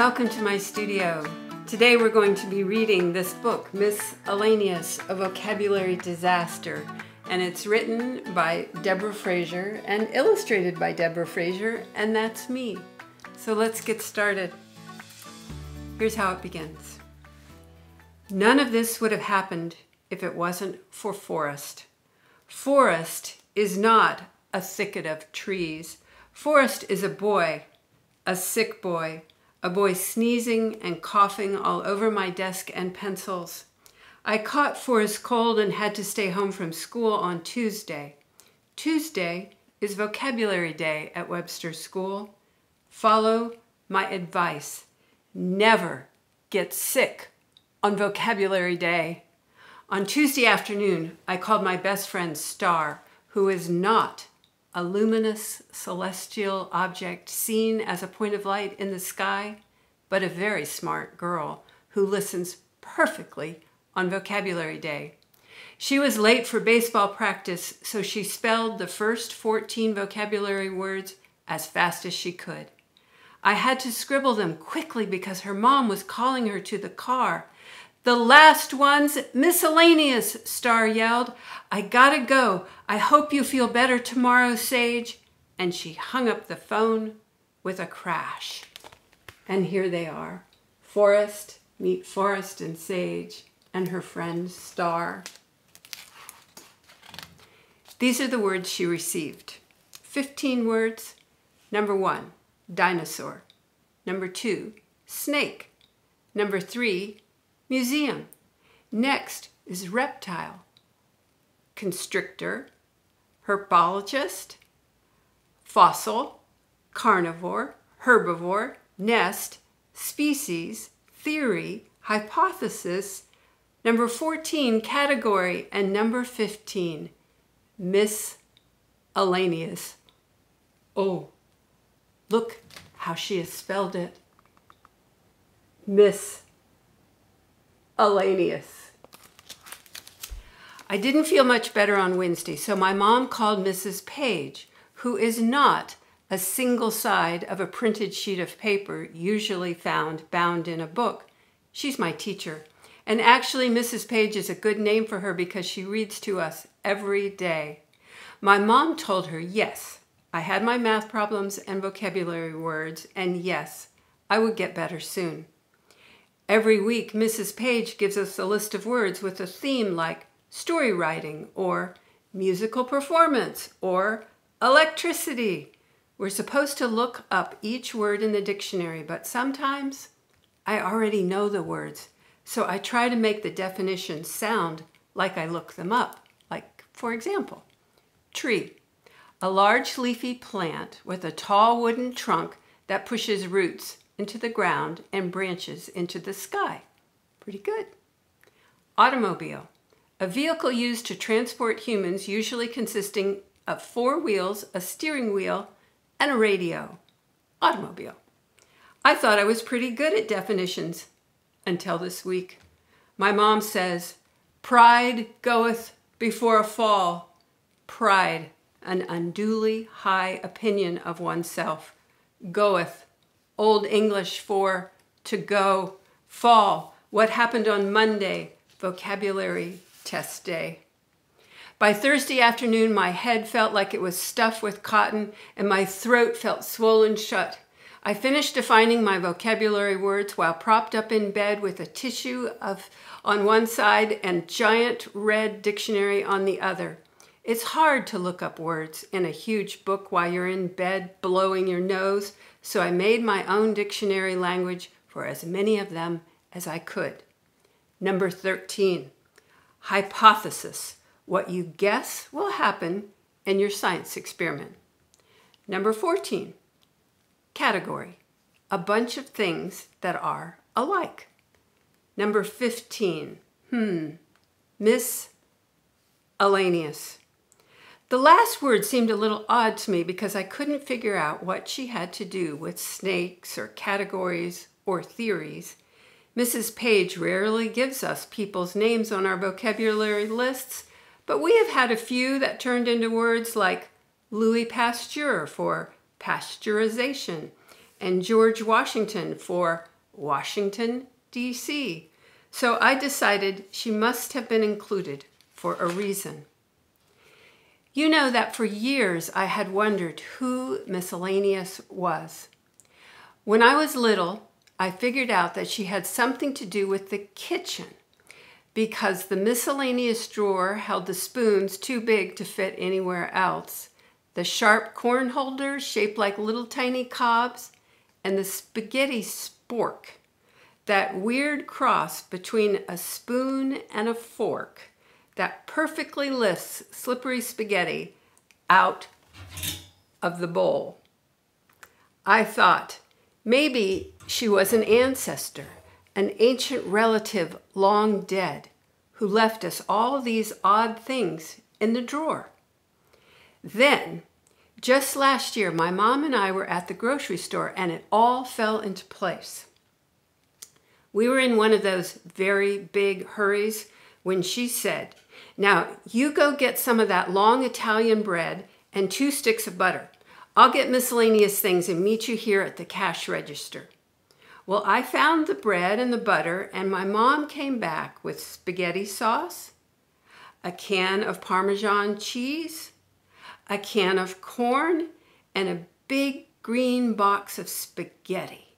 Welcome to my studio. Today we're going to be reading this book, Miss Alaineus, A Vocabulary Disaster, and it's written by Debra Frasier and illustrated by Debra Frasier, and that's me. So let's get started. Here's how it begins. None of this would have happened if it wasn't for Forrest. Forrest is not a thicket of trees. Forrest is a boy, a sick boy, a boy sneezing and coughing all over my desk and pencils. I caught Forrest cold and had to stay home from school on Tuesday. Tuesday is vocabulary day at Webster School. Follow my advice. Never get sick on vocabulary day. On Tuesday afternoon, I called my best friend Star, who is not a luminous celestial object seen as a point of light in the sky, but a very smart girl who listens perfectly on Vocabulary Day. She was late for baseball practice, so she spelled the first 14 vocabulary words as fast as she could. I had to scribble them quickly because her mom was calling her to the car. The last one's miscellaneous, Star yelled. I gotta go. I hope you feel better tomorrow, Sage. And she hung up the phone with a crash. And here they are Forrest, meet Forrest and Sage, and her friend Star. These are the words she received 15 words. Number one, dinosaur. Number two, snake. Number three, museum. Next is reptile, constrictor, herbologist, fossil, carnivore, herbivore, nest, species, theory, hypothesis, number 14, category, and number 15, miss, miscellaneous. Oh, look how she has spelled it. Miss Alaineus. I didn't feel much better on Wednesday, so my mom called Mrs. Page, who is not a single side of a printed sheet of paper usually found bound in a book. She's my teacher. And actually, Mrs. Page is a good name for her because she reads to us every day. My mom told her, yes, I had my math problems and vocabulary words, and yes, I would get better soon. Every week, Mrs. Page gives us a list of words with a theme like story writing or musical performance or electricity. We're supposed to look up each word in the dictionary, but sometimes I already know the words, so I try to make the definitions sound like I look them up. Like, for example, tree, a large leafy plant with a tall wooden trunk that pushes roots into the ground and branches into the sky. Pretty good. Automobile, a vehicle used to transport humans, usually consisting of four wheels, a steering wheel, and a radio. Automobile. I thought I was pretty good at definitions until this week. My mom says, Pride goeth before a fall. Pride, an unduly high opinion of oneself, goeth Old English for to go, fall, what happened on Monday, vocabulary test day. By Thursday afternoon, my head felt like it was stuffed with cotton and my throat felt swollen shut. I finished defining my vocabulary words while propped up in bed with a tissue of on one side and giant red dictionary on the other. It's hard to look up words in a huge book while you're in bed blowing your nose, so I made my own dictionary language for as many of them as I could. Number 13, hypothesis, what you guess will happen in your science experiment. Number 14, category, a bunch of things that are alike. Number 15, hmm, Miss miscellaneous. The last word seemed a little odd to me because I couldn't figure out what she had to do with snakes or categories or theories. Mrs. Page rarely gives us people's names on our vocabulary lists, but we have had a few that turned into words like Louis Pasteur for pasteurization and George Washington for Washington, D.C. So I decided she must have been included for a reason. You know that for years I had wondered who Miss Alaineus was. When I was little, I figured out that she had something to do with the kitchen because the miscellaneous drawer held the spoons too big to fit anywhere else, the sharp corn holders shaped like little tiny cobs, and the spaghetti spork, that weird cross between a spoon and a fork that perfectly lifts slippery spaghetti out of the bowl. I thought maybe she was an ancestor, an ancient relative long dead, who left us all these odd things in the drawer. Then, just last year, my mom and I were at the grocery store and it all fell into place. We were in one of those very big hurries when she said, Now you go get some of that long Italian bread and two sticks of butter. I'll get miscellaneous things and meet you here at the cash register. Well, I found the bread and the butter, and my mom came back with spaghetti sauce, a can of Parmesan cheese, a can of corn, and a big green box of spaghetti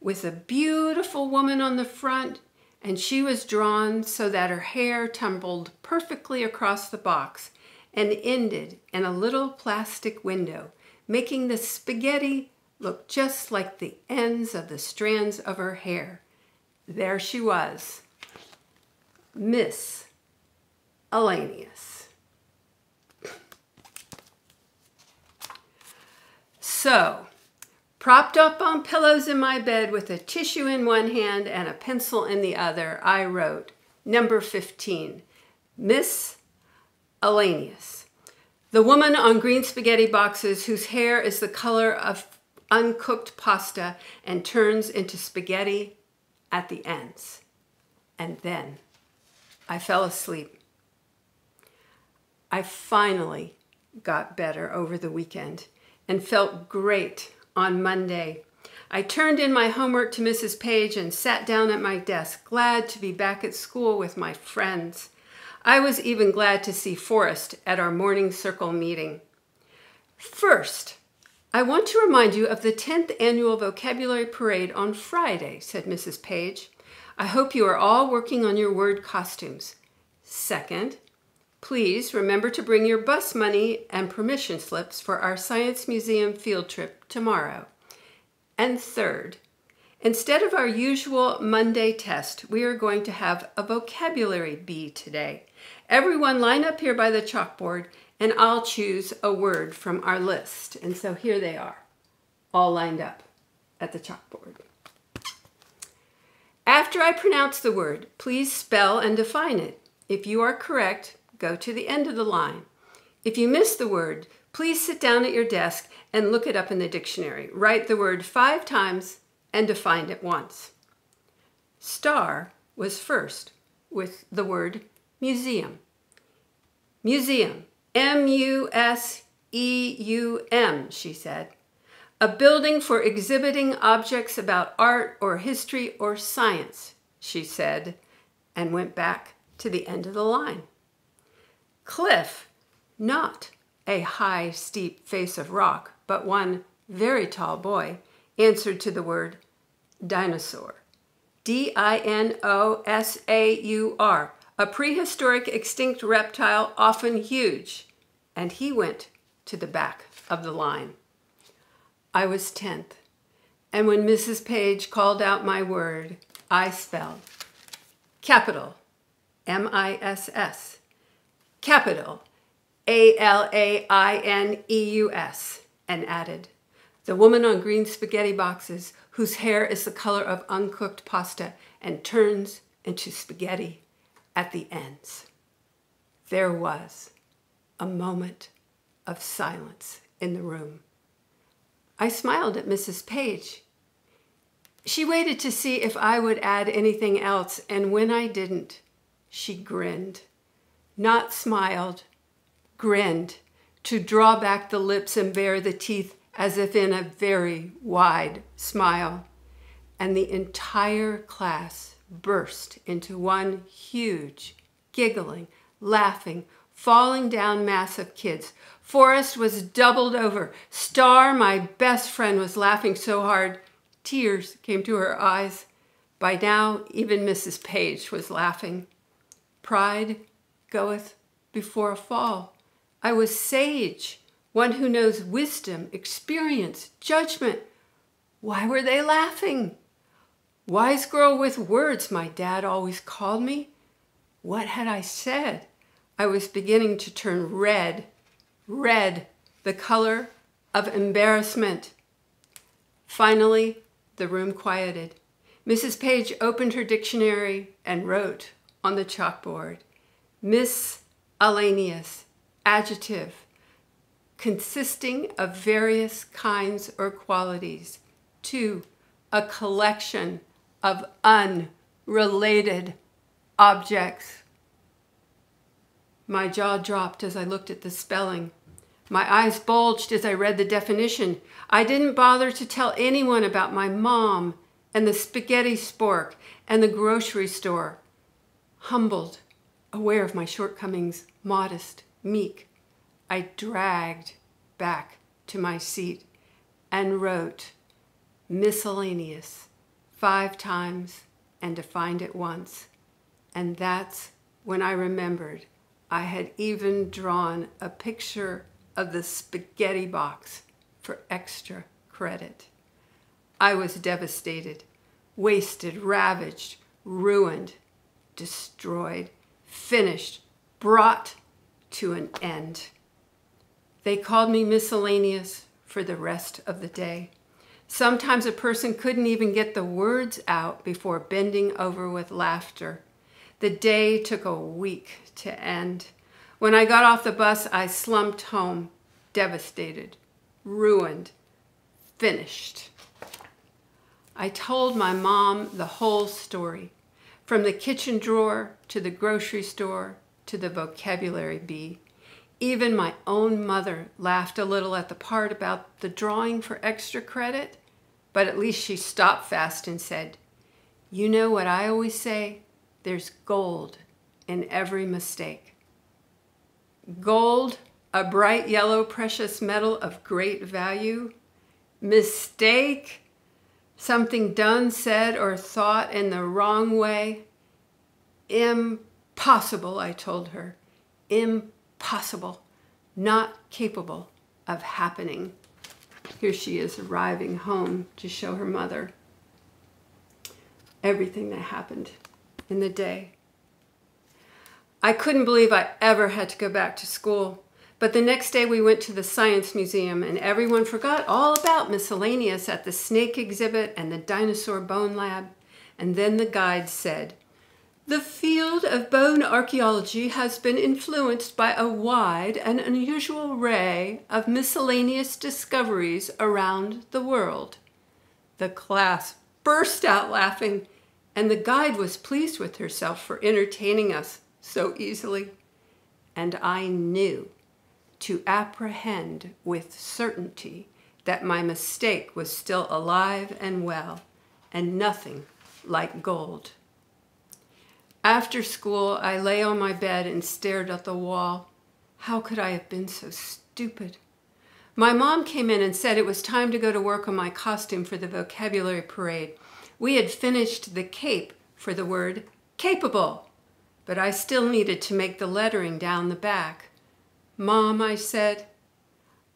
with a beautiful woman on the front, and she was drawn so that her hair tumbled perfectly across the box and ended in a little plastic window, making the spaghetti look just like the ends of the strands of her hair. There she was, Miss Alaineus. So, Propped up on pillows in my bed with a tissue in one hand and a pencil in the other, I wrote number 15, Miss Alaineus, the woman on green spaghetti boxes whose hair is the color of uncooked pasta and turns into spaghetti at the ends. And then I fell asleep. I finally got better over the weekend and felt great on Monday. I turned in my homework to Mrs. Page and sat down at my desk, glad to be back at school with my friends. I was even glad to see Forrest at our morning circle meeting. First, I want to remind you of the 10th annual vocabulary parade on Friday, said Mrs. Page. I hope you are all working on your word costumes. Second, Please remember to bring your bus money and permission slips for our Science Museum field trip tomorrow. And third, instead of our usual Monday test, we are going to have a vocabulary bee today. Everyone line up here by the chalkboard and I'll choose a word from our list. And so here they are, all lined up at the chalkboard. After I pronounce the word, please spell and define it. If you are correct, go to the end of the line. If you miss the word, please sit down at your desk and look it up in the dictionary. Write the word five times and define it once. Star was first with the word museum. Museum, M U S E U M, she said. A building for exhibiting objects about art or history or science, she said, and went back to the end of the line. Cliff, not a high, steep face of rock, but one very tall boy, answered to the word dinosaur. D I N O S A U R, a prehistoric extinct reptile, often huge. And he went to the back of the line. I was 10th, and when Mrs. Page called out my word, I spelled capital M I S S capital A L A I N E U S, and added, The woman on green spaghetti boxes whose hair is the color of uncooked pasta and turns into spaghetti at the ends. There was a moment of silence in the room. I smiled at Mrs. Page. She waited to see if I would add anything else, and when I didn't, she grinned not smiled, grinned, to draw back the lips and bare the teeth as if in a very wide smile. and the entire class burst into one huge, giggling, laughing, falling down mass of kids. Forrest was doubled over. Star, my best friend, was laughing so hard, tears came to her eyes. By now, even Mrs. Page was laughing. Pride goeth before a fall. I was sage, one who knows wisdom, experience, judgment. Why were they laughing? Wise girl with words, my dad always called me. What had I said? I was beginning to turn red, red, the color of embarrassment. Finally, the room quieted. Mrs. Page opened her dictionary and wrote on the chalkboard, miscellaneous, adjective, consisting of various kinds or qualities. Two, a collection of unrelated objects. My jaw dropped as I looked at the spelling. My eyes bulged as I read the definition. I didn't bother to tell anyone about my mom and the spaghetti spork and the grocery store. Humbled, aware of my shortcomings, modest, meek, I dragged back to my seat and wrote miscellaneous five times and defined it once. And that's when I remembered I had even drawn a picture of the spaghetti box for extra credit. I was devastated, wasted, ravaged, ruined, destroyed, finished, brought to an end. They called me miscellaneous for the rest of the day. Sometimes a person couldn't even get the words out before bending over with laughter. The day took a week to end. When I got off the bus, I slumped home, devastated, ruined, finished. I told my mom the whole story, from the kitchen drawer to the grocery store to the vocabulary bee. Even my own mother laughed a little at the part about the drawing for extra credit, but at least she stopped fast and said, You know what I always say? There's gold in every mistake. Gold, a bright yellow precious metal of great value. Mistake, something done, said, or thought in the wrong way. Impossible, I told her. Impossible. Not capable of happening. Here she is arriving home to show her mother everything that happened in the day. I couldn't believe I ever had to go back to school. But the next day we went to the Science Museum and everyone forgot all about miscellaneous at the snake exhibit and the dinosaur bone lab. And then the guide said, the field of bone archaeology has been influenced by a wide and unusual array of miscellaneous discoveries around the world. The class burst out laughing and the guide was pleased with herself for entertaining us so easily. And I knew to apprehend with certainty that my mistake was still alive and well, and nothing like gold. After school, I lay on my bed and stared at the wall. How could I have been so stupid? My mom came in and said it was time to go to work on my costume for the vocabulary parade. We had finished the cape for the word capable, but I still needed to make the lettering down the back. Mom, I said,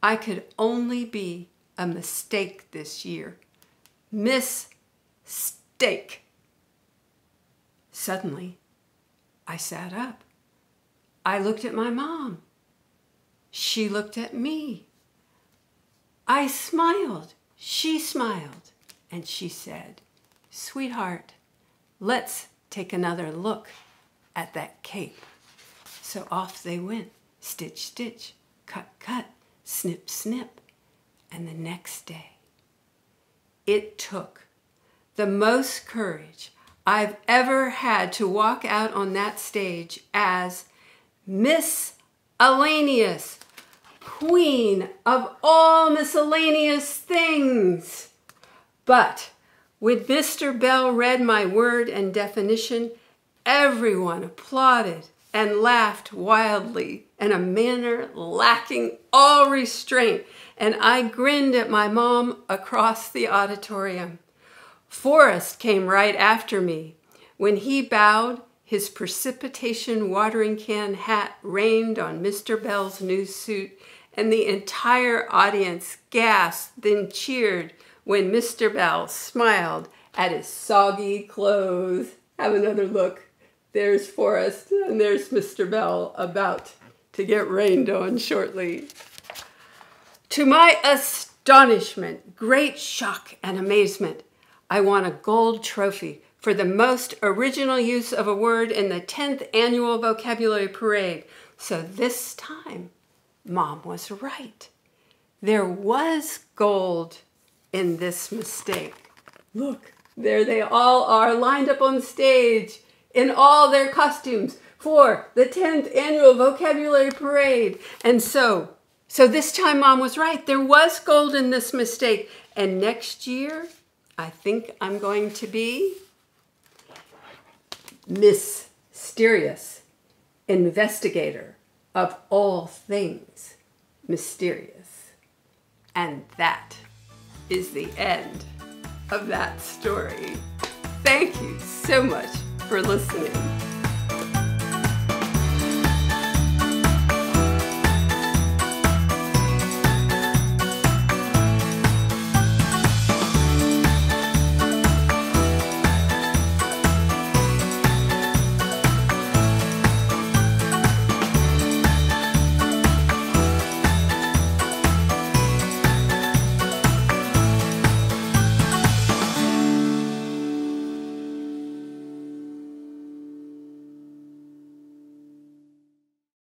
I could only be a mistake this year. Mistake. Suddenly, I sat up. I looked at my mom. She looked at me. I smiled. She smiled. And she said, Sweetheart, let's take another look at that cape. So off they went, stitch, stitch, cut, cut, snip, snip. And the next day, it took the most courage I've ever had to walk out on that stage as Miss miscellaneous, queen of all miscellaneous things. But When Mr. Bell read my word and definition, everyone applauded and laughed wildly in a manner lacking all restraint, and I grinned at my mom across the auditorium. Forrest came right after me. When he bowed, his precipitation watering can hat rained on Mr. Bell's new suit, and the entire audience gasped, then cheered when Mr. Bell smiled at his soggy clothes. Have another look. There's Forrest, and there's Mr. Bell about to get rained on shortly. To my astonishment, great shock, and amazement, I won a gold trophy for the most original use of a word in the 10th annual vocabulary parade. So this time, mom was right. There was gold in this mistake. Look, there they all are lined up on stage in all their costumes for the 10th annual vocabulary parade. And so, so this time mom was right. There was gold in this mistake. And next year, I think I'm going to be mysterious investigator of all things mysterious. And that is the end of that story. Thank you so much for listening.